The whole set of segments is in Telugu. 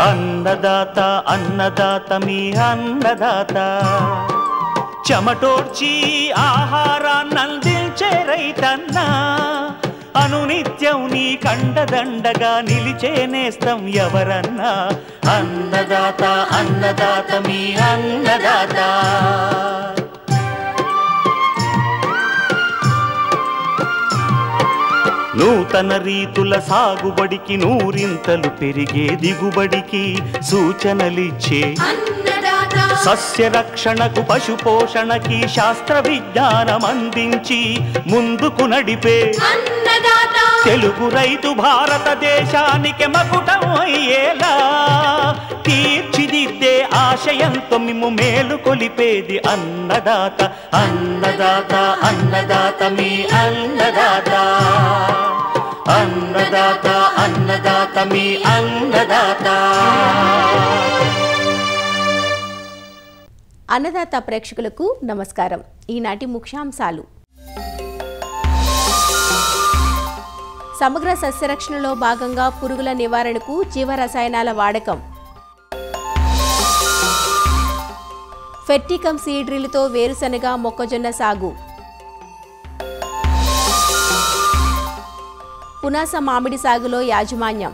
అన్నదాత అన్నదాత మీ అన్నదాత. చెమటోడ్చి ఆహారాన్నందించే రైతన్నా. అనునిత్యం నీ కండదండగా నిలిచే నేస్తం ఎవరన్నా. అన్నదాత అన్నదాత మీ అన్నదాత. నూతన రీతుల సాగుబడికి నూరింతలు పెరిగే దిగుబడికి సూచనలిచ్చే అన్నదాత. సస్య రక్షణకు పశు పోషణకి శాస్త్ర విజ్ఞానం అందించి ముందుకు నడిపే తెలుగు రైతు భారతదేశానికి మకుటం అయ్యేలా ఆశయంతో మిమ్ము మేలు కొలిపేది అన్నదాత. అన్నదాత అన్నదాత మీ అన్నదాత. అన్నదాత అన్నదాత మీ అన్నదాత. అన్నదాత ప్రేక్షకులకు నమస్కారం. ఈనాటి ముఖ్యాంశాలు. సమగ్ర సస్యరక్షణలో భాగంగా పురుగుల నివారణకు జీవరసాయనాల వాడకం. ఫెర్టికమ్ సీడ్రిల్తో వేరుశనగ మొక్కజొన్న సాగు. పునాస మామిడి సాగులో యాజమాన్యం.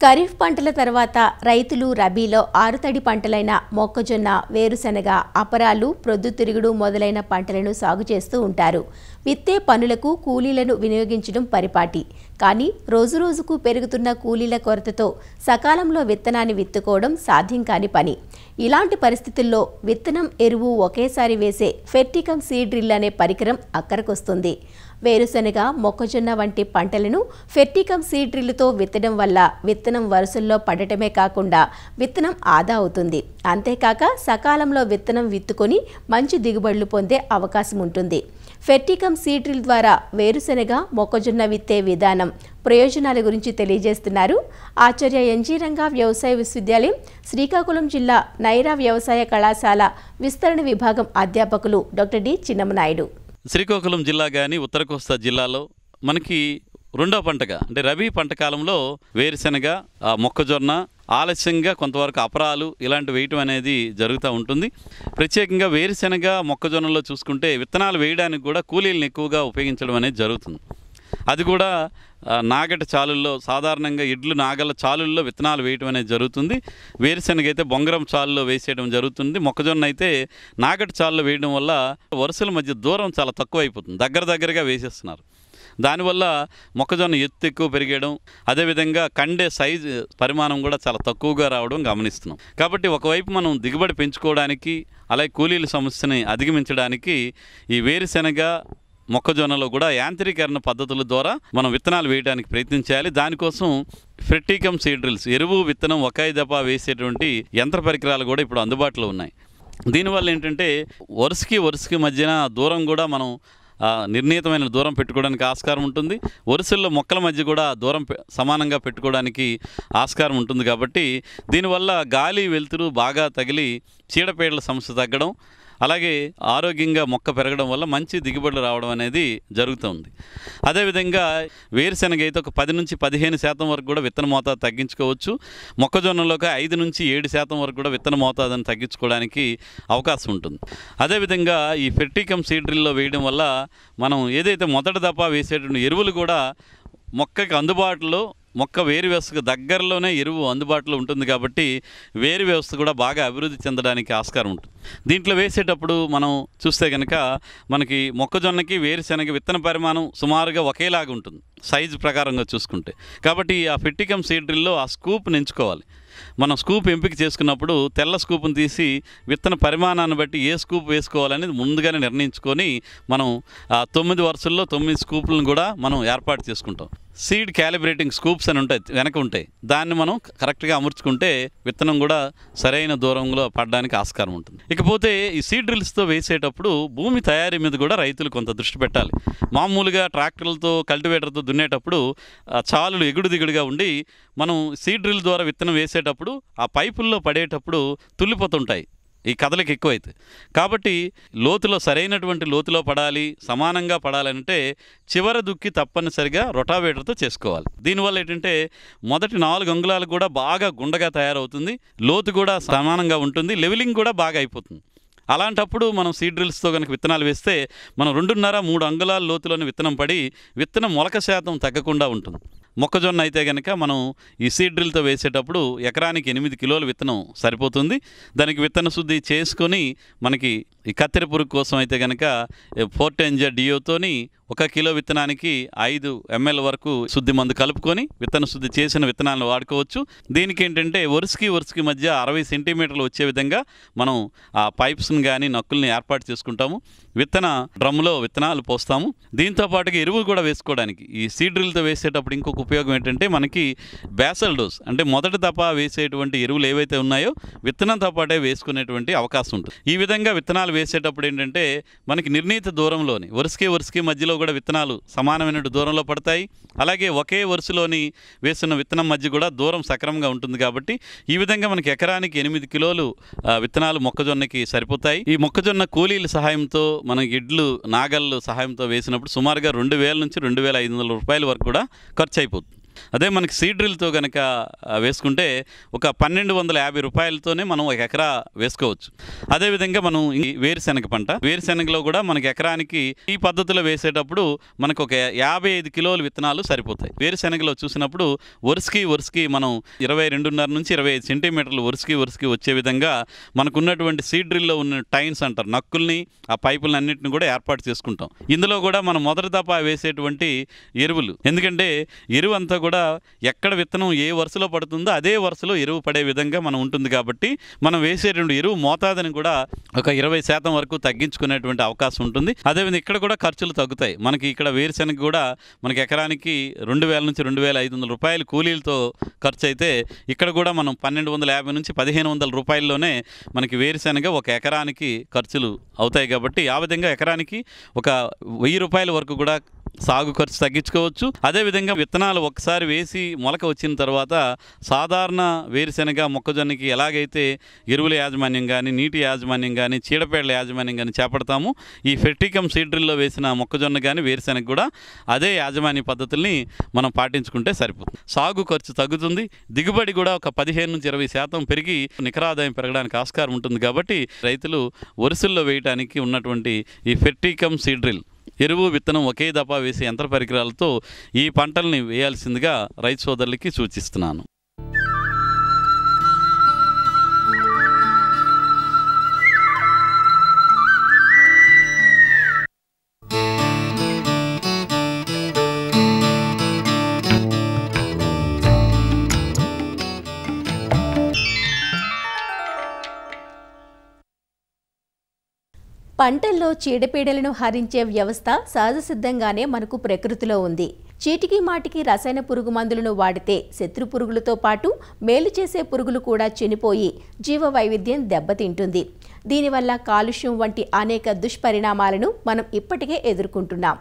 ఖరీఫ్ పంటల తర్వాత రైతులు రబీలో ఆరుతడి పంటలైన మొక్కజొన్న వేరుశనగ అపరాలు ప్రొద్దుతిరుగుడు మొదలైన పంటలను సాగు చేస్తూ ఉంటారు. విత్తే పనులకు కూలీలను వినియోగించడం పరిపాటి. కానీ రోజురోజుకు పెరుగుతున్న కూలీల కొరతతో సకాలంలో విత్తనాన్ని విత్తుకోవడం సాధ్యం కాని పని. ఇలాంటి పరిస్థితుల్లో విత్తనం ఎరువు ఒకేసారి వేసే ఫెర్టికమ్ సీడ్ డ్రిల్ అనే పరికరం అక్కరకొస్తుంది. వేరుశనగ మొక్కజొన్న వంటి పంటలను ఫెర్టికమ్ సీడ్ విత్తడం వల్ల విత్తనం వరుసల్లో పడటమే కాకుండా విత్తనం ఆదా అవుతుంది. అంతేకాక సకాలంలో విత్తనం విత్తుకొని మంచి దిగుబడులు పొందే అవకాశం ఉంటుంది. ఫెర్టికమ్ సీడ్ డ్రిల్ ద్వారా వేరుశనగ మొక్కజొన్న విత్తే విధానం ప్రయోజనాల గురించి తెలియజేస్తున్నారు. ఆచార్య ఎన్జీ రంగా వ్యవసాయ విశ్వవిద్యాలయం శ్రీకాకుళం జిల్లా నైరా వ్యవసాయ కళాశాల విస్తరణ విభాగం అధ్యాపకులు డాక్టర్ డి. చిన్నమనాయుడు. శ్రీకాకుళం జిల్లా కానీ ఉత్తర కోస్తా జిల్లాలో మనకి రెండో పంటగా అంటే రబీ పంట కాలంలో వేరుశనగ మొక్కజొన్న ఆలస్యంగా కొంతవరకు అపరాలు ఇలాంటి వేయటం అనేది జరుగుతూ ఉంటుంది. ప్రత్యేకంగా వేరుశనగ మొక్కజొన్నలో చూసుకుంటే విత్తనాలు వేయడానికి కూడా కూలీలను ఎక్కువగా ఉపయోగించడం అనేది జరుగుతుంది. అది కూడా నాగటి చాలుల్లో సాధారణంగా ఇడ్లు నాగల చాలుల్లో విత్తనాలు వేయటం అనేది జరుగుతుంది. వేరుశనగ అయితే బొంగరం చాలులో వేసేయడం జరుగుతుంది. మొక్కజొన్న అయితే నాగటి చాలులో వేయడం వల్ల వరుసల మధ్య దూరం చాలా తక్కువ అయిపోతుంది దగ్గర దగ్గరగా వేసేస్తున్నారు. దానివల్ల మొక్కజొన్న ఎత్తు ఎక్కువ పెరిగేయడం అదేవిధంగా కండే సైజు పరిమాణం కూడా చాలా తక్కువగా రావడం గమనిస్తున్నాం. కాబట్టి ఒకవైపు మనం దిగుబడి పెంచుకోవడానికి అలాగే కూలీల సమస్యని అధిగమించడానికి ఈ వేరుశెనగ మొక్కజొన్నలో కూడా యాంత్రీకరణ పద్ధతుల ద్వారా మనం విత్తనాలు వేయడానికి ప్రయత్నం చేయాలి. దానికోసం ఫెర్టికమ్ సీడ్రిల్స్ ఎరువు విత్తనం ఒకే దఫా వేసేటువంటి యంత్ర పరికరాలు కూడా ఇప్పుడు అందుబాటులో ఉన్నాయి. దీనివల్ల ఏంటంటే వరుసకి వరుసకి మధ్యన దూరం కూడా మనం నిర్ణీతమైన దూరం పెట్టుకోవడానికి ఆస్కారం ఉంటుంది. వరుసల్లో మొక్కల మధ్య కూడా దూరం సమానంగా పెట్టుకోవడానికి ఆస్కారం ఉంటుంది కాబట్టి దీనివల్ల గాలి వెలుతురు బాగా తగిలి చీడపీడల సమస్య తగ్గడం అలాగే ఆరోగ్యంగా మొక్క పెరగడం వల్ల మంచి దిగుబడులు రావడం అనేది జరుగుతుంది. అదేవిధంగా వేరుశెనగ అయితే ఒక పది నుంచి పదిహేను శాతం వరకు కూడా విత్తన మోతాదు తగ్గించుకోవచ్చు. మొక్కజొన్నలోకి ఐదు నుంచి ఏడు శాతం వరకు కూడా విత్తన మోతాదును తగ్గించుకోవడానికి అవకాశం ఉంటుంది. అదేవిధంగా ఈ ఫెర్టికమ్ సీడ్రిల్లో వేయడం వల్ల మనం ఏదైతే మొదటి దప్ప వేసేటువంటి ఎరువులు కూడా మొక్కకి అందుబాటులో మొక్క వేరు వ్యవస్థకు దగ్గరలోనే ఎరువు అందుబాటులో ఉంటుంది కాబట్టి వేరు వ్యవస్థ కూడా బాగా అభివృద్ధి చెందడానికి ఆస్కారం ఉంటుంది. దీంట్లో వేసేటప్పుడు మనం చూస్తే కనుక మనకి మొక్కజొన్నకి వేరుశెనగ విత్తన పరిమాణం సుమారుగా ఒకేలాగా ఉంటుంది సైజు ప్రకారంగా చూసుకుంటే. కాబట్టి ఆ ఫిట్టికం సీడ్రిల్లో ఆ స్కూప్ని ఎంచుకోవాలి. మనం స్కూప్ ఎంపిక చేసుకున్నప్పుడు తెల్ల స్కూప్ని తీసి విత్తన పరిమాణాన్ని బట్టి ఏ స్కూప్ వేసుకోవాలనేది ముందుగానే నిర్ణయించుకొని మనం తొమ్మిది వరుసల్లో తొమ్మిది స్కూపులను కూడా మనం ఏర్పాటు చేసుకుంటాం. సీడ్ క్యాలిబ్రేటింగ్ స్కూప్స్ అని ఉంటాయి వెనక ఉంటాయి. దాన్ని మనం కరెక్ట్గా అమర్చుకుంటే విత్తనం కూడా సరైన దూరంలో పడడానికి ఆస్కారం ఉంటుంది. ఇకపోతే ఈ సీడ్ డ్రిల్స్తో వేసేటప్పుడు భూమి తయారీ మీద కూడా రైతులు కొంత దృష్టి పెట్టాలి. మామూలుగా ట్రాక్టర్లతో కల్టివేటర్తో దున్నేటప్పుడు ఆ చాలులు ఎగుడు దిగుడుగా ఉండి మనం సీడ్ డ్రిల్ ద్వారా విత్తనం వేసేటప్పుడు ఆ పైపుల్లో పడేటప్పుడు తుల్లిపోతుంటాయి. ఈ కథలకు ఎక్కువైతే. కాబట్టి లోతులో సరైనటువంటి లోతులో పడాలి సమానంగా పడాలంటే చివర దుక్కి తప్పనిసరిగా రొటావేటర్తో చేసుకోవాలి. దీనివల్ల ఏంటంటే మొదటి నాలుగు అంగుళాలు కూడా బాగా గుండగా తయారవుతుంది లోతు కూడా సమానంగా ఉంటుంది లెవెలింగ్ కూడా బాగా అయిపోతుంది. అలాంటప్పుడు మనం సీడ్ డ్రిల్స్తో కనుక విత్తనాలు వేస్తే మనం రెండున్నర మూడు అంగుళాల లోతులోని విత్తనం పడి విత్తనం మొలక శాతం తగ్గకుండా ఉంటుంది. మొక్కజొన్న అయితే కనుక మనం ఈ సీడ్ డ్రిల్తో వేసేటప్పుడు ఎకరానికి ఎనిమిది కిలోల విత్తనం సరిపోతుంది. దానికి విత్తన శుద్ధి చేసుకొని మనకి ఈ కత్తెర పురుగు కోసం అయితే కనుక ఫోర్టెంజా డియోతోని ఒక కిలో విత్తనానికి ఐదు ఎంఎల్ వరకు శుద్ధి మందు కలుపుకొని విత్తన శుద్ధి చేసిన విత్తనాలను వాడుకోవచ్చు. దీనికి ఏంటంటే వరుసకి వరుసకి మధ్య అరవై సెంటీమీటర్లు వచ్చే విధంగా మనం ఆ పైప్స్ని కానీ నక్కుల్ని ఏర్పాటు చేసుకుంటాము. విత్తన డ్రమ్లో విత్తనాలు పోస్తాము. దీంతో పాటుగా ఎరువులు కూడా వేసుకోవడానికి. ఈ సీడ్ డ్రిల్తో వేసేటప్పుడు ఇంకొక ఉపయోగం ఏంటంటే మనకి బ్యాసల్ డోస్ అంటే మొదటి తప్ప వేసేటువంటి ఎరువులు ఏవైతే ఉన్నాయో విత్తనంతో పాటే వేసుకునేటువంటి అవకాశం ఉంటుంది. ఈ విధంగా విత్తనాలు వేసేటప్పుడు ఏంటంటే మనకి నిర్ణీత దూరంలోని వరుసకి వరుసకి మధ్యలో కూడా విత్తనాలు సమానమైన దూరంలో పడతాయి. అలాగే ఒకే వరుసలోని వేసిన విత్తనం మధ్య కూడా దూరం సక్రమంగా ఉంటుంది కాబట్టి ఈ విధంగా మనకి ఎకరానికి ఎనిమిది కిలోలు విత్తనాలు మొక్కజొన్నకి సరిపోతాయి. ఈ మొక్కజొన్న కూలీల సహాయంతో మనం ఎడ్లు నాగళ్ళు సహాయంతో వేసినప్పుడు సుమారుగా రెండు వేల నుంచి రెండు వేల ఐదు వందల రూపాయల వరకు కూడా ఖర్చు అయిపోతుంది. అదే మనకి సీడ్ డ్రిల్తో కనుక వేసుకుంటే ఒక పన్నెండు వందల యాభై రూపాయలతోనే మనం ఒక ఎకరా వేసుకోవచ్చు. అదేవిధంగా మనం ఈ వేరుశెనగ పంట వేరుశెనగలో కూడా మనకి ఎకరానికి ఈ పద్ధతిలో వేసేటప్పుడు మనకు ఒక యాభై ఐదు కిలోల విత్తనాలు సరిపోతాయి. వేరుశెనగలో చూసినప్పుడు వరుసకి వరుసకి మనం ఇరవై రెండున్నర నుంచి ఇరవై ఐదు సెంటీమీటర్లు వరుసకి వరుసకి వచ్చే విధంగా మనకున్నటువంటి సీడ్ డ్రిల్లో ఉన్న టైన్స్ అంటారు. నక్కుల్ని ఆ పైపులను అన్నింటిని కూడా ఏర్పాటు చేసుకుంటాం. ఇందులో కూడా మనం మొదటి తప్ప వేసేటువంటి ఎరువులు. ఎందుకంటే ఎరువు అంతా కూడా కూడా ఎక్కడ విత్తనం ఏ వరుసలో పడుతుందో అదే వరుసలో ఎరువు పడే విధంగా మనం ఉంటుంది కాబట్టి మనం వేసేటువంటి ఎరువు మోతాదుని కూడా ఒక ఇరవై శాతం వరకు తగ్గించుకునేటువంటి అవకాశం ఉంటుంది. అదేవిధంగా ఇక్కడ కూడా ఖర్చులు తగ్గుతాయి. మనకి ఇక్కడ వేరుశెనగ కూడా మనకి ఎకరానికి రెండు వేల నుంచి రెండు వేల ఐదు వందల రూపాయలు కూలీలతో ఖర్చు అయితే ఇక్కడ కూడా మనం పన్నెండు వందల యాభై నుంచి పదిహేను వందల రూపాయల్లోనే మనకి వేరుశెనగ ఒక ఎకరానికి ఖర్చులు అవుతాయి కాబట్టి ఆ విధంగా ఎకరానికి ఒక వెయ్యి రూపాయల వరకు కూడా సాగు ఖర్చు తగ్గించుకోవచ్చు. అదేవిధంగా విత్తనాలు ఒకసారి వేసి మొలక వచ్చిన తర్వాత సాధారణ వేరుశెనగ మొక్కజొన్నకి ఎలాగైతే ఎరువుల యాజమాన్యం కానీ నీటి యాజమాన్యం కానీ చీడపేడల యాజమాన్యం కానీ చేపడతాము ఈ ఫెర్టికమ్ సీడ్రిల్లో వేసిన మొక్కజొన్న కానీ వేరుశెనగ కూడా అదే యాజమాన్య పద్ధతుల్ని మనం పాటించుకుంటే సరిపోతుంది. సాగు ఖర్చు తగ్గుతుంది. దిగుబడి కూడా ఒక పదిహేను నుంచి ఇరవై శాతం పెరిగి నికర ఆదాయం పెరగడానికి ఆస్కారం ఉంటుంది కాబట్టి రైతులు వరుసల్లో వేయడానికి ఉన్నటువంటి ఈ ఫెర్టికమ్ సీడ్రిల్ ఎరువు విత్తనం ఒకే దఫా వేసే యంత్ర పరికరాలతో ఈ పంటల్ని వేయాల్సిందిగా రైతు సోదరులకి సూచిస్తున్నాను. పంటల్లో చీడపీడలను హరించే వ్యవస్థ సహజసిద్ధంగానే మనకు ప్రకృతిలో ఉంది. చీటికి మాటికి రసాయన పురుగు మందులను వాడితే శత్రు పురుగులతో పాటు మేలు చేసే పురుగులు కూడా చనిపోయి జీవ వైవిధ్యం దెబ్బతింటుంది. దీనివల్ల కాలుష్యం వంటి అనేక దుష్పరిణామాలను మనం ఇప్పటికే ఎదుర్కొంటున్నాం.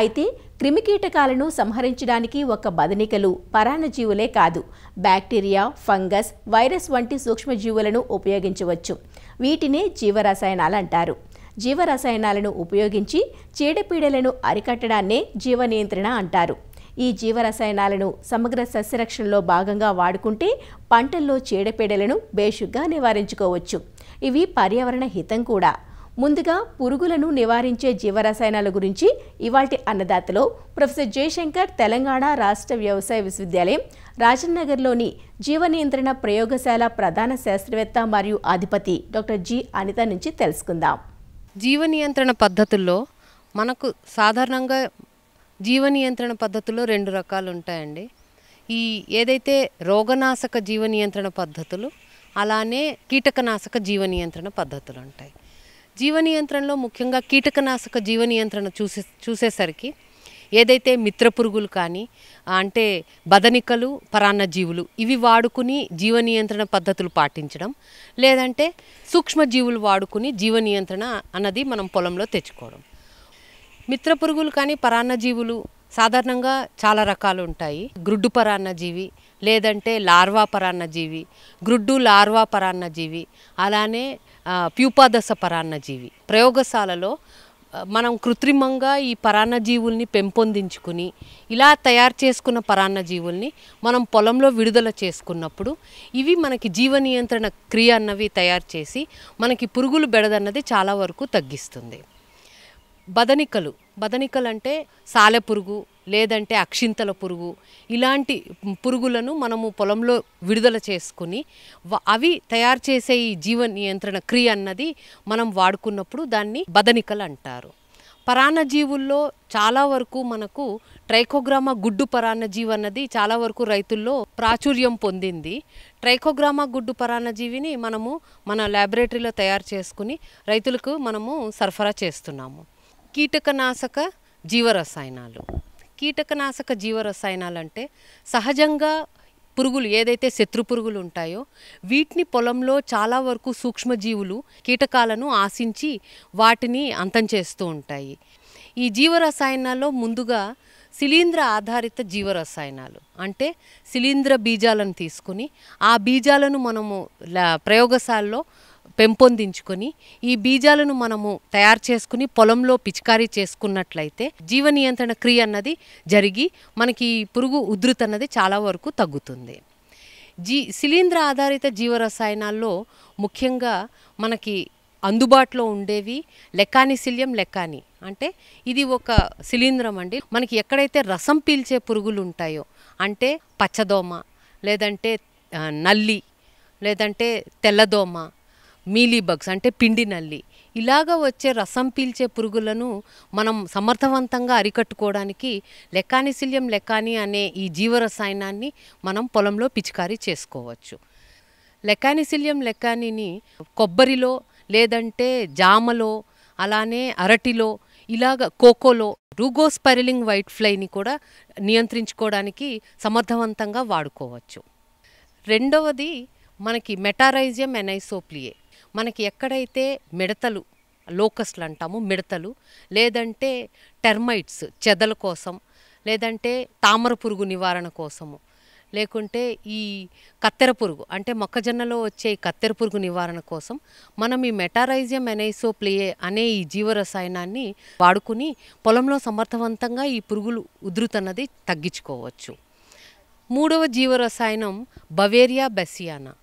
అయితే క్రిమికీటకాలను సంహరించడానికి ఒక బదనికలు పరాణజీవులే కాదు. బ్యాక్టీరియా ఫంగస్ వైరస్ వంటి సూక్ష్మజీవులను ఉపయోగించవచ్చు. వీటినే జీవరసాయనాలు అంటారు. జీవరసాయనాలను ఉపయోగించి చీడపీడలను అరికట్టడాన్నే జీవ నియంత్రణ అంటారు. ఈ జీవరసాయనాలను సమగ్ర సస్యరక్షణలో భాగంగా వాడుకుంటే పంటల్లో చీడపీడలను బేషుగ్గా నివారించుకోవచ్చు. ఇవి పర్యావరణ హితం కూడా. ముందుగా పురుగులను నివారించే జీవరసాయనాల గురించి ఇవాల్టి అన్నదాతలో ప్రొఫెసర్ జయశంకర్ తెలంగాణ రాష్ట్ర వ్యవసాయ విశ్వవిద్యాలయం రాజన్నగర్లోని జీవ నియంత్రణ ప్రయోగశాల ప్రధాన శాస్త్రవేత్త మరియు అధిపతి డాక్టర్ జి. అనిత నుంచి తెలుసుకుందాం. జీవ నియంత్రణ పద్ధతుల్లో మనకు సాధారణంగా జీవ నియంత్రణ పద్ధతుల్లో రెండు రకాలు ఉంటాయండి. ఈ ఏదైతే రోగనాశక జీవ నియంత్రణ పద్ధతులు అలానే కీటకనాశక జీవ నియంత్రణ పద్ధతులు ఉంటాయి. జీవ నియంత్రణలో ముఖ్యంగా కీటకనాశక జీవ నియంత్రణ చూసే చూసేసరికి ఏదైతే మిత్ర పురుగులు కానీ అంటే బదనికలు పరాన్న జీవులు ఇవి వాడుకుని జీవ నియంత్రణ పద్ధతులు పాటించడం లేదంటే సూక్ష్మజీవులు వాడుకుని జీవ నియంత్రణ అన్నది మనం పొలంలో తెచ్చుకోవడం. మిత్ర పురుగులు కానీ పరాన్నజీవులు సాధారణంగా చాలా రకాలు ఉంటాయి. గ్రుడ్డు పరాన్నజీవి లేదంటే లార్వా పరాన్నజీవి గ్రుడ్డు లార్వా పరాన్నజీవి అలానే ప్యూపాదశ ప్యూపాదశ పరాన్నజీవి. ప్రయోగశాలలో మనం కృత్రిమంగా ఈ పరాన్నజీవుల్ని పెంపొందించుకుని ఇలా తయారు చేసుకున్న పరాన్నజీవుల్ని మనం పొలంలో విడుదల చేసుకున్నప్పుడు ఇవి మనకి జీవ నియంత్రణ క్రియ అన్నవి తయారు చేసి మనకి పురుగులు బెడదన్నది చాలా వరకు తగ్గిస్తుంది. బదనికలు బదనికలు అంటే సాలెపురుగు లేదంటే అక్షింతల పురుగు. ఇలాంటి పురుగులను మనము పొలంలో విడుదల చేసుకుని అవి తయారు చేసే ఈ జీవ నియంత్రణ క్రియ అన్నది మనం వాడుకున్నప్పుడు దాన్ని బదనికలు అంటారు. పరాన్నజీవుల్లో చాలా వరకు మనకు ట్రైకోగ్రామా గుడ్డు పరాన్నజీవి అన్నది చాలా వరకు రైతుల్లో ప్రాచుర్యం పొందింది. ట్రైకోగ్రామా గుడ్డు పరాన్నజీవిని మనము మన ల్యాబొరేటరీలో తయారు చేసుకుని రైతులకు మనము సరఫరా చేస్తున్నాము. కీటకనాశక జీవరసాయనాలు. కీటకనాశక జీవరసాయనాలు అంటే సహజంగా పురుగులు ఏదైతే శత్రు పురుగులు ఉంటాయో వీటిని పొలంలో చాలా వరకు సూక్ష్మజీవులు కీటకాలను ఆశించి వాటిని అంతం చేస్తూ ఉంటాయి. ఈ జీవరసాయనాల్లో ముందుగా శిలీంద్ర ఆధారిత జీవరసాయనాలు అంటే శిలీంద్ర బీజాలను తీసుకుని ఆ బీజాలను మనము లా- ప్రయోగశాలలో పెంపొందించుకొని ఈ బీజాలను మనము తయారు చేసుకుని పొలంలో పిచికారీ చేసుకున్నట్లయితే జీవ నియంత్రణ క్రియ అన్నది జరిగి మనకి ఈ పురుగు ఉధృతి అన్నది చాలా వరకు తగ్గుతుంది. జీ శిలీంద్ర ఆధారిత జీవరసాయనాల్లో ముఖ్యంగా మనకి అందుబాటులో ఉండేవి లెక్కానిసిలియం లెక్కాని అంటే ఇది ఒక శిలీంద్రం అండి. మనకి ఎక్కడైతే రసం పీల్చే పురుగులు ఉంటాయో అంటే పచ్చదోమ లేదంటే నల్లి లేదంటే తెల్లదోమ మీలీ బగ్స్ అంటే పిండి నల్లి. ఇలాగ వచ్చే రసం పీల్చే పురుగులను మనం సమర్థవంతంగా అరికట్టుకోవడానికి లెక్కానిసిలియం లెక్కాని అనే ఈ జీవరసాయనాన్ని మనం పొలంలో పిచికారీ చేసుకోవచ్చు. లెకానిసిలియం లెకానిని కొబ్బరిలో లేదంటే జామలో అలానే అరటిలో ఇలాగ కోకోలో రూగోస్పైరలింగ్ వైట్ ఫ్లైని కూడా నియంత్రించుకోవడానికి సమర్థవంతంగా వాడుకోవచ్చు. రెండవది మనకి మెటారైజియం ఎనైసోప్లియే. మనకి ఎక్కడైతే మిడతలు లోకస్లు అంటాము మిడతలు లేదంటే టెర్మైట్స్ చెదల కోసం లేదంటే తామర పురుగు నివారణ కోసము లేకుంటే ఈ కత్తెర పురుగు అంటే మొక్కజొన్నలో వచ్చే ఈ కత్తెర పురుగు నివారణ కోసం మనం ఈ మెటారైజియం ఎనైసోప్లియే అనే ఈ జీవరసాయనాన్ని వాడుకుని పొలంలో సమర్థవంతంగా ఈ పురుగులు ఉధృతన్నది తగ్గించుకోవచ్చు. మూడవ జీవరసాయనం బవేరియా బెసియానా.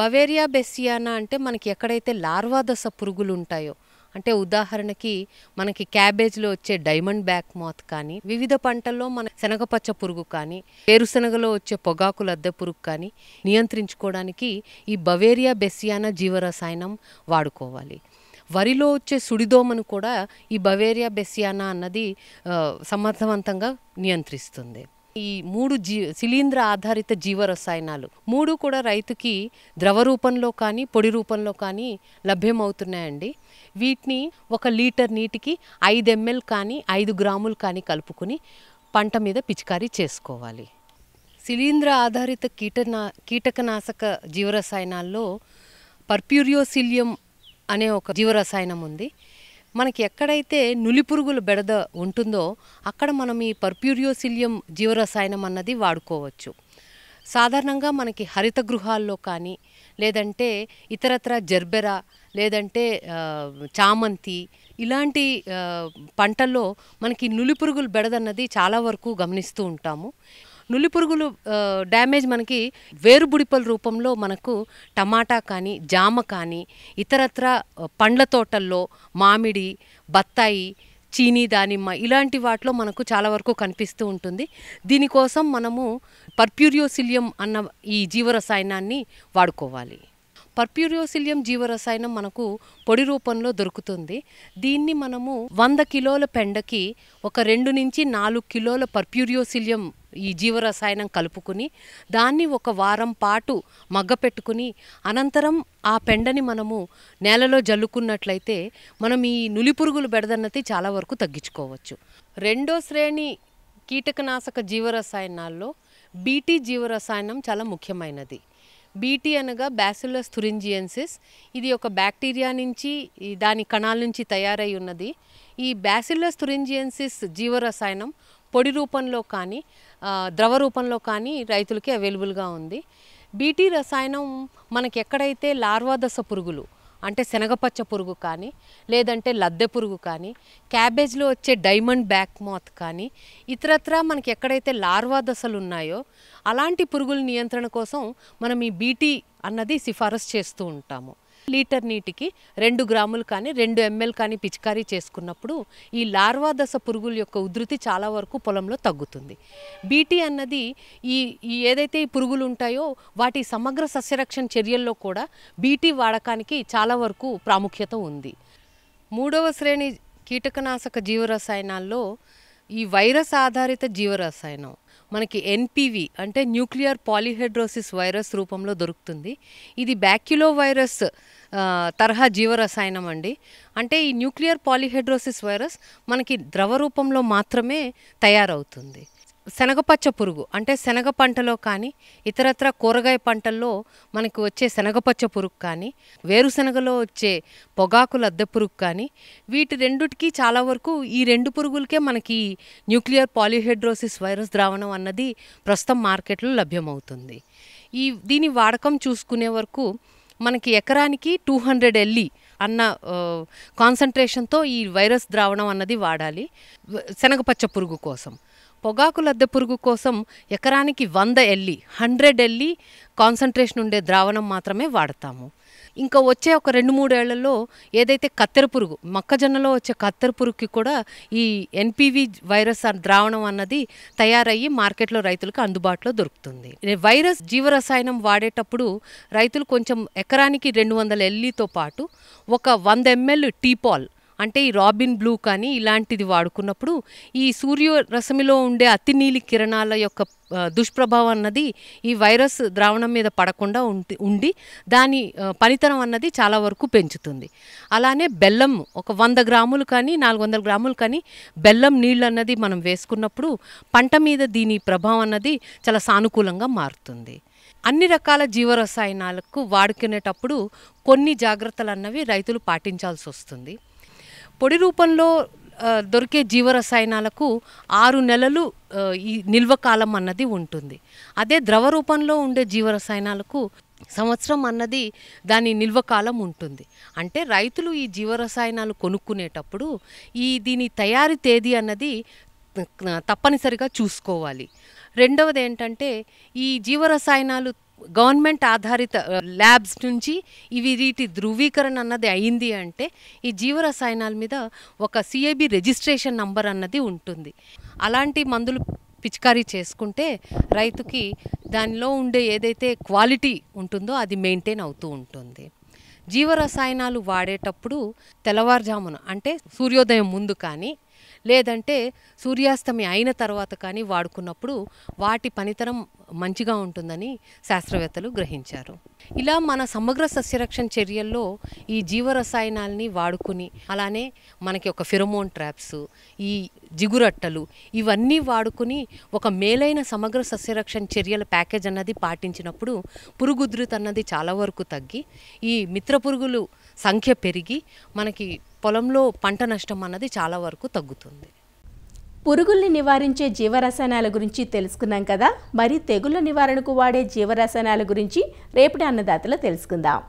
బవేరియా బెసియానా అంటే మనకి ఎక్కడైతే లార్వా దశ పురుగులు ఉంటాయో అంటే ఉదాహరణకి మనకి క్యాబేజ్లో వచ్చే డైమండ్ బ్యాక్ మాత్ కానీ వివిధ పంటల్లో మన శనగపచ్చ పురుగు కానీ వేరుశనగలో వచ్చే పొగాకు లద్దె పురుగు కానీ నియంత్రించుకోవడానికి ఈ బవేరియా బెస్సియానా జీవరసాయనం వాడుకోవాలి. వరిలో వచ్చే సుడిదోమను కూడా ఈ బవేరియా బెస్సియానా అన్నది సమర్థవంతంగా నియంత్రిస్తుంది. ఈ మూడు జీ శిలీంద్ర ఆధారిత జీవరసాయనాలు మూడు కూడా రైతుకి ద్రవ రూపంలో కానీ పొడి రూపంలో కానీ లభ్యమవుతున్నాయండి. వీటిని ఒక లీటర్ నీటికి ఐదు ఎంఎల్ కానీ ఐదు గ్రాములు కానీ కలుపుకొని పంట మీద పిచికారీ చేసుకోవాలి. శిలీంద్ర ఆధారిత కీటనా కీటకనాశక జీవరసాయనాల్లో పర్ప్యూరియోసిలియం అనే ఒక జీవరసాయనం ఉంది. మనకి ఎక్కడైతే నులిపురుగుల బెడద ఉంటుందో అక్కడ మనం ఈ పర్ప్యూరియోసిలియం జీవరసాయనం అన్నది వాడుకోవచ్చు. సాధారణంగా మనకి హరిత గృహాల్లో కానీ లేదంటే ఇతరత్ర జర్బెరా లేదంటే చామంతి ఇలాంటి పంటల్లో మనకి నులిపురుగుల బెడదన్నది చాలా వరకు గమనిస్తూ ఉంటాము. నులి పురుగులు డ్యామేజ్ మనకి వేరుబుడిపల రూపంలో మనకు టమాటా కానీ జామ కానీ ఇతరత్ర పండ్ల తోటల్లో మామిడి బత్తాయి చీనీ దానిమ్మ ఇలాంటి వాటిలో మనకు చాలా వరకు కనిపిస్తూ ఉంటుంది. దీనికోసం మనము పర్ప్యూరియోసిలియం అన్న ఈ జీవరసాయనాన్ని వాడుకోవాలి. పర్ప్యూరియోసిలియం జీవరసాయనం మనకు పొడి రూపంలో దొరుకుతుంది. దీన్ని మనము వంద కిలోల పెండకి ఒక రెండు నుంచి నాలుగు కిలోల పర్ప్యూరియోసిలియం ఈ జీవరసాయనం కలుపుకుని దాన్ని ఒక వారం పాటు మగ్గపెట్టుకుని అనంతరం ఆ పెండని మనము నేలలో జల్లుకున్నట్లయితే మనం ఈ నులిపురుగులు బెడదన్నది చాలా వరకు తగ్గించుకోవచ్చు. రెండో శ్రేణి కీటకనాశక జీవరసాయనాల్లో బీటీ జీవరసాయనం చాలా ముఖ్యమైనది. బీటీ అనగా బ్యాసిలస్ థురింజియన్సిస్ ఇది ఒక బ్యాక్టీరియా నుంచి దాని కణాల నుంచి తయారై ఉన్నది. ఈ బ్యాసిలస్ థురింజియన్సిస్ జీవరసాయనం పొడి రూపంలో కానీ ద్రవ రూపంలో కానీ రైతులకి అవైలబుల్గా ఉంది. బీటీ రసాయనం మనకి ఎక్కడైతే లార్వాదశ పురుగులు అంటే శనగపచ్చ పురుగు కానీ లేదంటే లద్దె పురుగు కానీ క్యాబేజ్లో వచ్చే డైమండ్ బ్యాక్ మాత్ కానీ ఇతరత్రా మనకి ఎక్కడైతే లార్వా దశలు ఉన్నాయో అలాంటి పురుగుల నియంత్రణ కోసం మనం ఈ బీటీ అన్నది సిఫారసు చేస్తూ ఉంటాము. లీటర్ నీటికి రెండు గ్రాములు కానీ రెండు ఎంఎల్ కానీ పిచికారీ చేసుకున్నప్పుడు ఈ లార్వా దశ పురుగుల యొక్క ఉధృతి చాలా వరకు పొలంలో తగ్గుతుంది. బీటీ అన్నది ఈ ఈ ఏదైతే ఈ పురుగులు ఉంటాయో వాటి సమగ్ర సస్యరక్షణ చర్యల్లో కూడా బీటీ వాడకానికి చాలా వరకు ప్రాముఖ్యత ఉంది. మూడవ శ్రేణి కీటకనాశక జీవరసాయనాల్లో ఈ వైరస్ ఆధారిత జీవరసాయనం మనకి ఎన్పివి అంటే న్యూక్లియర్ పాలిహెడ్రోసిస్ వైరస్ రూపంలో దొరుకుతుంది. ఇది బ్యాక్యులో వైరస్ తరహా జీవరసాయనం అండి. అంటే ఈ న్యూక్లియర్ పాలిహెడ్రోసిస్ వైరస్ మనకి ద్రవ రూపంలో మాత్రమే తయారవుతుంది. శనగపచ్చ పురుగు. అంటే శనగ పంటలో కానీ ఇతరత్ర కూరగాయ పంటల్లో మనకు వచ్చే శనగపచ్చ పురుగు కానీ వేరుశనగలో వచ్చే పొగాకు లద్దె పురుగు కానీ వీటి రెండుటికి చాలా వరకు ఈ రెండు పురుగులకే మనకి న్యూక్లియర్ పాలిహెడ్రోసిస్ వైరస్ ద్రావణం అన్నది ప్రస్తుతం మార్కెట్లో లభ్యమవుతుంది. ఈ దీని వాడకం చూసుకునే వరకు మనకి ఎకరానికి టూ హండ్రెడ్ ఎల్లి అన్న కాన్సన్ట్రేషన్తో ఈ వైరస్ ద్రావణం అన్నది వాడాలి. శనగపచ్చ పురుగు కోసం. పొగాకు లద్దె పురుగు కోసం ఎకరానికి వంద ఎల్లి హండ్రెడ్ ఎల్లి కాన్సన్ట్రేషన్ ఉండే ద్రావణం మాత్రమే వాడతాము. ఇంకా వచ్చే ఒక రెండు మూడేళ్ళలో ఏదైతే కత్తెర పురుగు మొక్కజొన్నలో వచ్చే కత్తెర పురుగుకి కూడా ఈ ఎన్పివి వైరస్ ద్రావణం అన్నది తయారయ్యి మార్కెట్లో రైతులకు అందుబాటులో దొరుకుతుంది. వైరస్ జీవరసాయనం వాడేటప్పుడు రైతులు కొంచెం ఎకరానికి రెండు వందల ఎల్లీతో పాటు ఒక వంద ఎంఎల్ టీపాల్ అంటే ఈ రాబిన్ బ్లూ కానీ ఇలాంటిది వాడుకున్నప్పుడు ఈ సూర్యరశ్మిలో ఉండే అతి నీలి కిరణాల యొక్క దుష్ప్రభావం అన్నది ఈ వైరస్ ద్రావణం మీద పడకుండా ఉంటి ఉండి దాని పనితనం అన్నది చాలా వరకు పెంచుతుంది. అలానే బెల్లం ఒక వంద గ్రాములు కానీ నాలుగు వందల గ్రాములు కానీ బెల్లం నీళ్ళు అన్నది మనం వేసుకున్నప్పుడు పంట మీద దీని ప్రభావం అన్నది చాలా సానుకూలంగా మారుతుంది. అన్ని రకాల జీవరసాయనాలకు వాడుకునేటప్పుడు కొన్ని జాగ్రత్తలు అన్నవి రైతులు పాటించాల్సి వస్తుంది. పొడి రూపంలో దొరికే జీవరసాయనాలకు ఆరు నెలలు ఈ నిల్వ కాలం అన్నది ఉంటుంది. అదే ద్రవ రూపంలో ఉండే జీవరసాయనాలకు సంవత్సరం అన్నది దాని నిల్వ కాలం ఉంటుంది. అంటే రైతులు ఈ జీవరసాయనాలు కొనుక్కునేటప్పుడు ఈ దీని తయారీ తేదీ అన్నది తప్పనిసరిగా చూసుకోవాలి. రెండవది ఏంటంటే ఈ జీవరసాయనాలు గవర్నమెంట్ ఆధారిత ల్యాబ్స్ నుంచి ఇవి వీటి ధృవీకరణ అన్నది అయింది అంటే ఈ జీవరసాయనాల మీద ఒక సిఐబి రిజిస్ట్రేషన్ నంబర్ అన్నది ఉంటుంది. అలాంటి మందులు పిచికారీ చేసుకుంటే రైతుకి దానిలో ఉండే ఏదైతే క్వాలిటీ ఉంటుందో అది మెయింటైన్ అవుతూ ఉంటుంది. జీవరసాయనాలు వాడేటప్పుడు తెల్లవారుజామున అంటే సూర్యోదయం ముందు కానీ లేదంటే సూర్యాస్తమి అయిన తర్వాత కానీ వాడుకున్నప్పుడు వాటి పనితనం మంచిగా ఉంటుందని శాస్త్రవేత్తలు గ్రహించారు. ఇలా మన సమగ్ర సస్యరక్షణ చర్యల్లో ఈ జీవరసాయనాల్ని వాడుకుని అలానే మనకి ఒక ఫిరమోన్ ట్రాప్స్ ఈ జిగురట్టలు ఇవన్నీ వాడుకుని ఒక మేలైన సమగ్ర సస్యరక్షణ చర్యల ప్యాకేజ్ అన్నది పాటించినప్పుడు పురుగు అన్నది చాలా వరకు తగ్గి ఈ మిత్ర పురుగులు సంఖ్య పెరిగి మనకి పొలంలో పంట నష్టం అన్నది చాలా వరకు తగ్గుతుంది. పురుగుల్ని నివారించే జీవరసాయనాల గురించి తెలుసుకున్నాం కదా మరి తెగుళ్ళ నివారణకు వాడే జీవరసాయనాల గురించి రేపటి అన్నదాతలో తెలుసుకుందాం.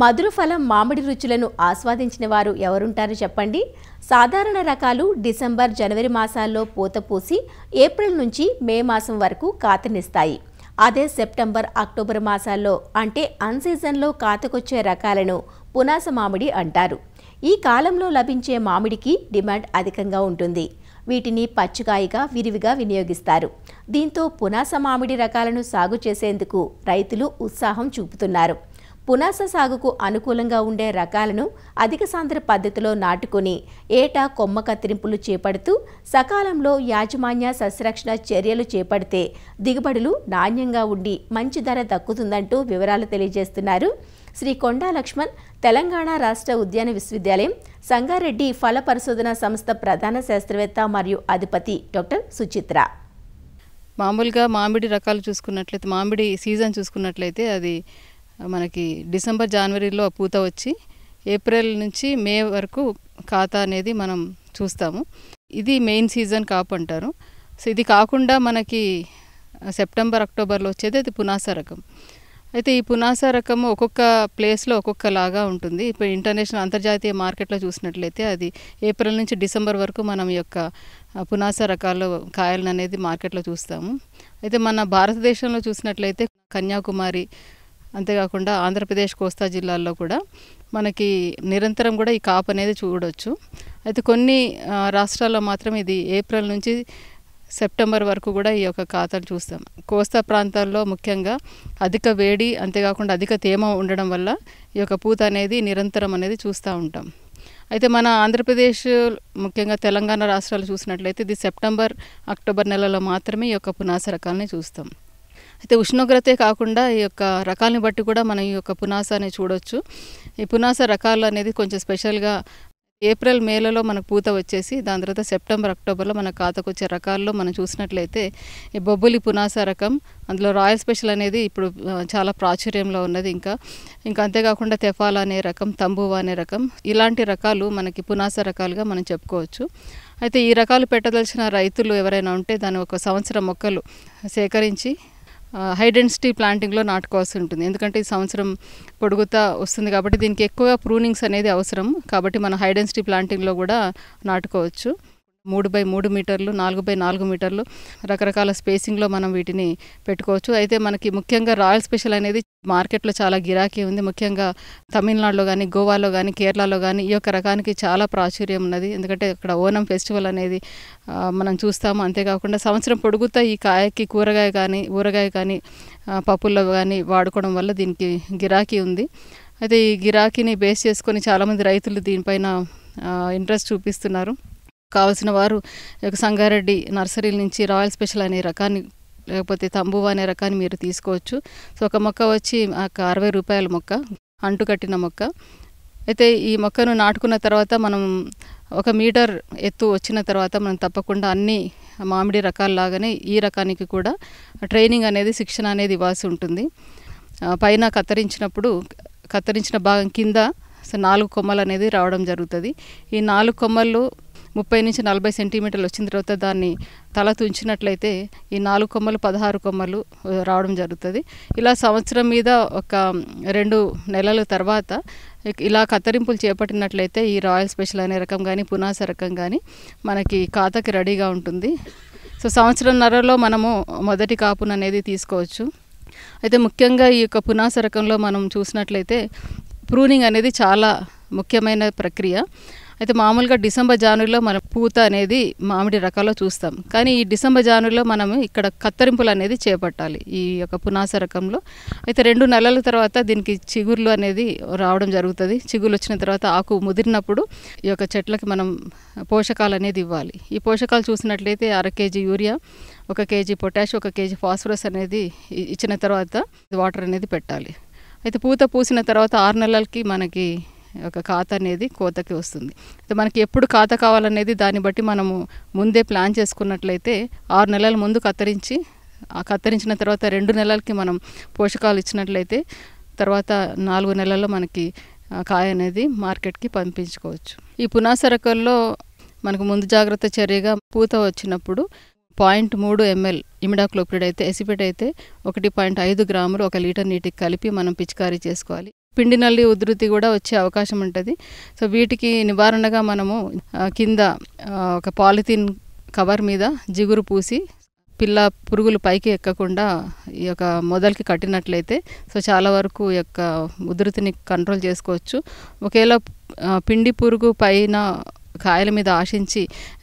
మధుర ఫలం మామిడి రుచులను ఆస్వాదించిన వారు ఎవరుంటారు చెప్పండి. సాధారణ రకాలు డిసెంబర్ జనవరి మాసాల్లో పూత పూసి ఏప్రిల్ నుంచి మే మాసం వరకు కాతనిస్తాయి. అదే సెప్టెంబర్ అక్టోబర్ మాసాల్లో అంటే అన్ సీజన్లో కాతకొచ్చే రకాలను పునాస మామిడి అంటారు. ఈ కాలంలో లభించే మామిడికి డిమాండ్ అధికంగా ఉంటుంది. వీటిని పచ్చికాయగా విరివిగా వినియోగిస్తారు. దీంతో పునాస మామిడి రకాలను సాగు చేసేందుకు రైతులు ఉత్సాహం చూపుతున్నారు. పునాస సాగుకు అనుకూలంగా ఉండే రకాలను అధిక సాంద్ర పద్ధతిలో నాటుకొని ఏటా కొమ్మ కత్తిరింపులు చేపడుతూ సకాలంలో యాజమాన్య సస్యరక్షణ చర్యలు చేపడితే దిగుబడులు నాణ్యంగా ఉండి మంచి ధర దక్కుతుందంటూ వివరాలు తెలియజేస్తున్నారు. శ్రీ కొండా లక్ష్మణ్ తెలంగాణ రాష్ట్ర ఉద్యాన విశ్వవిద్యాలయం సంగారెడ్డి ఫల పరిశోధన సంస్థ ప్రధాన శాస్త్రవేత్త మరియు అధిపతి డాక్టర్ సుచిత్ర. మామూలుగా మామిడి రకాలు చూసుకున్నట్లయితే మామిడి సీజన్ చూసుకున్నట్లయితే అది మనకి డిసెంబర్ జనవరిలో పూత వచ్చి ఏప్రిల్ నుంచి మే వరకు ఖాతా అనేది మనం చూస్తాము. ఇది మెయిన్ సీజన్ కాపు అంటారు. సో ఇది కాకుండా మనకి సెప్టెంబర్ అక్టోబర్లో వచ్చేది అది పునాస రకం. అయితే ఈ పునాస రకం ఒక్కొక్క ప్లేస్లో ఒక్కొక్కలాగా ఉంటుంది. ఇప్పుడు ఇంటర్నేషనల్ అంతర్జాతీయ మార్కెట్లో చూసినట్లయితే అది ఏప్రిల్ నుంచి డిసెంబర్ వరకు మనం యొక్క పునాస రకాల కాయలను అనేది మార్కెట్లో చూస్తాము. అయితే మన భారతదేశంలో చూసినట్లయితే కన్యాకుమారి అంతేకాకుండా ఆంధ్రప్రదేశ్ కోస్తా జిల్లాల్లో కూడా మనకి నిరంతరం కూడా ఈ కాపు అనేది చూడవచ్చు అయితే కొన్ని రాష్ట్రాల్లో మాత్రం ఇది ఏప్రిల్ నుంచి సెప్టెంబర్ వరకు కూడా ఈ యొక్క ఖాతాలు చూస్తాం. కోస్తా ప్రాంతాల్లో ముఖ్యంగా అధిక వేడి అంతేకాకుండా అధిక తేమ ఉండడం వల్ల ఈ యొక్క పూత అనేది నిరంతరం అనేది చూస్తూ ఉంటాం. అయితే మన ఆంధ్రప్రదేశ్ ముఖ్యంగా తెలంగాణ రాష్ట్రాలు చూసినట్లయితే ఇది సెప్టెంబర్ అక్టోబర్ నెలలో మాత్రమే ఈ యొక్క పునాస రకాలని చూస్తాం. అయితే ఉష్ణోగ్రతే కాకుండా ఈ యొక్క రకాలని బట్టి కూడా మనం ఈ యొక్క పునాస అనేది చూడొచ్చు. ఈ పునాస రకాలు అనేది కొంచెం స్పెషల్గా ఏప్రిల్ మేలలో మనకు పూత వచ్చేసి దాని తర్వాత సెప్టెంబర్ అక్టోబర్లో మన ఖాతాకు వచ్చే రకాల్లో మనం చూసినట్లయితే ఈ బొబ్బులి పునాస రకం అందులో రాయల్ స్పెషల్ అనేది ఇప్పుడు చాలా ప్రాచుర్యంలో ఉన్నది ఇంకా. ఇంకా అంతేకాకుండా తెఫాల అనే రకం తంబువా అనే రకం ఇలాంటి రకాలు మనకి పునాస రకాలుగా మనం చెప్పుకోవచ్చు. అయితే ఈ రకాలు పెట్టదలిచిన రైతులు ఎవరైనా ఉంటే దాని ఒక సంవత్సరం మొక్కలు సేకరించి హైడెన్సిటీ ప్లాంటింగ్లో నాటుకోవాల్సి ఉంటుంది. ఎందుకంటే ఈ సంవత్సరం పొడుగుతా వస్తుంది కాబట్టి దీనికి ఎక్కువగా ప్రూనింగ్స్ అనేది అవసరం. కాబట్టి మనం హైడెన్సిటీ ప్లాంటింగ్లో కూడా నాటుకోవచ్చు. మూడు బై మూడు మీటర్లు నాలుగు బై నాలుగు మీటర్లు రకరకాల స్పేసింగ్లో మనం వీటిని పెట్టుకోవచ్చు. అయితే మనకి ముఖ్యంగా రాయల్ స్పెషల్ అనేది మార్కెట్లో చాలా గిరాకీ ఉంది. ముఖ్యంగా తమిళనాడులో కానీ గోవాలో కానీ కేరళలో కానీ ఈ యొక్క రకానికి చాలా ప్రాచుర్యం ఉన్నది. ఎందుకంటే ఇక్కడ ఓనం ఫెస్టివల్ అనేది మనం చూస్తాము. అంతేకాకుండా సంవత్సరం పొడుగుతా ఈ కాయకి కూరగాయ కానీ ఊరగాయ కానీ పప్పుల్లో కానీ వాడుకోవడం వల్ల దీనికి గిరాకీ ఉంది. అయితే ఈ గిరాకీని బేస్ చేసుకొని చాలామంది రైతులు దీనిపైన ఇంట్రెస్ట్ చూపిస్తున్నారు. కావాల్సిన వారు సంగారెడ్డి నర్సరీల నుంచి రాయల్ స్పెషల్ అనే రకాన్ని లేకపోతే తంబువా అనే రకాన్ని మీరు తీసుకోవచ్చు. సో ఒక మొక్క వచ్చి ఒక అరవై రూపాయల మొక్క అంటు కట్టిన మొక్క. అయితే ఈ మొక్కను నాటుకున్న తర్వాత మనం ఒక మీటర్ ఎత్తు వచ్చిన తర్వాత మనం తప్పకుండా అన్ని మామిడి రకాల్లాగానే ఈ రకానికి కూడా ట్రైనింగ్ అనేది శిక్షణ అనేది ఇవ్వాల్సి ఉంటుంది. పైన కత్తిరించినప్పుడు కత్తిరించిన భాగం కింద నాలుగు కొమ్మలు అనేది రావడం జరుగుతుంది. ఈ నాలుగు కొమ్మలు ముప్పై నుంచి నలభై సెంటీమీటర్లు వచ్చిన తర్వాత దాన్ని తల తుంచినట్లయితే ఈ నాలుగు కొమ్మలు పదహారు కొమ్మలు రావడం జరుగుతుంది. ఇలా సంవత్సరం మీద ఒక రెండు నెలల తర్వాత ఇలా కత్తిరింపులు చేపట్టినట్లయితే ఈ రాయల్ స్పెషల్ అనే రకం కానీ పునాస రకం కానీ మనకి ఖాతాకి రెడీగా ఉంటుంది. సో సంవత్సరంన్నరలో మనము మొదటి కాపును అనేది తీసుకోవచ్చు. అయితే ముఖ్యంగా ఈ యొక్క పునాస రకంలో మనం చూసినట్లయితే ప్రూనింగ్ అనేది చాలా ముఖ్యమైన ప్రక్రియ. అయితే మామూలుగా డిసెంబర్ జానులో మనం పూత అనేది మామిడి రకాల్లో చూస్తాం. కానీ ఈ డిసెంబర్ జానులో మనం ఇక్కడ కత్తరింపులు అనేది చేపట్టాలి ఈ యొక్క పునాస రకంలో. అయితే రెండు నెలల తర్వాత దీనికి చిగుర్లు అనేది రావడం జరుగుతుంది. చిగుర్లు వచ్చిన తర్వాత ఆకు ముదిరినప్పుడు ఈ యొక్క చెట్లకి మనం పోషకాలు అనేది ఇవ్వాలి. ఈ పోషకాలు చూసినట్లయితే అర కేజీ యూరియా ఒక కేజీ పొటాష్ ఒక కేజీ ఫాస్ఫరస్ అనేది ఇచ్చిన తర్వాత వాటర్ అనేది పెట్టాలి. అయితే పూత పూసిన తర్వాత ఆరు నెలలకి మనకి ఒక ఖాతా అనేది కోతకి వస్తుంది. అయితే మనకి ఎప్పుడు ఖాతా కావాలనేది దాన్ని బట్టి మనము ముందే ప్లాన్ చేసుకున్నట్లయితే ఆరు నెలల ముందు కత్తిరించి ఆ కత్తిరించిన తర్వాత రెండు నెలలకి మనం పోషకాలు ఇచ్చినట్లయితే తర్వాత నాలుగు నెలల్లో మనకి ఆ కాయ అనేది మార్కెట్కి పంపించుకోవచ్చు. ఈ పునాసరకల్లో మనకు ముందు జాగ్రత్త చర్యగా పూత వచ్చినప్పుడు పాయింట్ మూడు ఎంఎల్ ఇమిడాక్లోప్రిడ్ అయితే ఎసిపెట్ అయితే ఒకటి పాయింట్ ఐదు గ్రాములు ఒక లీటర్ నీటికి కలిపి మనం పిచికారీ చేసుకోవాలి. పిండి నల్లి ఉధృతి కూడా వచ్చే అవకాశం ఉంటుంది. సో వీటికి నివారణగా మనము కింద ఒక పాలిథిన్ కవర్ మీద జిగురు పూసి పిల్ల పురుగులు పైకి ఎక్కకుండా ఈ యొక్క మొదలకి కట్టినట్లయితే సో చాలా వరకు ఈ యొక్క ఉధృతిని కంట్రోల్ చేసుకోవచ్చు. ఒకవేళ పిండి పురుగు పైన కాయల మీద ఆశించి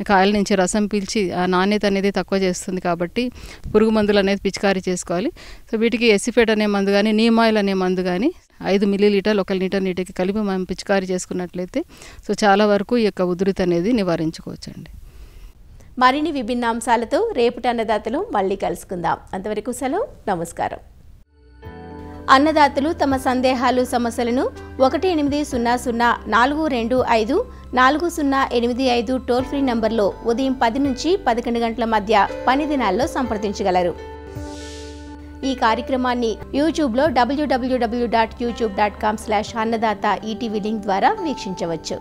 కాయల నుంచి రసం పీల్చి ఆ నాణ్యత అనేది తక్కువ చేస్తుంది కాబట్టి పురుగు మందులు అనేది పిచికారీ చేసుకోవాలి. సో వీటికి ఎసిఫెట్ అనే మందు కానీ నీమాయిల్ అనే మందు కానీ ఐదు మిల్లీ లీటర్లు ఒక లీటర్ నీటికి కలిపి మనం పిచికారీ చేసుకున్నట్లయితే సో చాలా వరకు ఈ యొక్క ఉధృతి అనేది నివారించుకోవచ్చండి. మరిన్ని విభిన్న అంశాలతో రేపటి అన్నదాతలు మళ్ళీ కలుసుకుందాం. అంతవరకు సెలవు నమస్కారం. అన్నదాతలు తమ సందేహాలు సమస్యలను ఒకటి ఎనిమిది సున్నా సున్నా నాలుగు రెండు ఐదు నాలుగు సున్నా ఎనిమిది ఐదు టోల్ ఫ్రీ నంబర్లో ఉదయం పది నుంచి పదకొండు గంటల మధ్య పని దినాల్లో సంప్రదించగలరు. ఈ కార్యక్రమాన్ని యూట్యూబ్లో WWW dot YouTube dot com slash Annadata ETV link ద్వారా వీక్షించవచ్చు.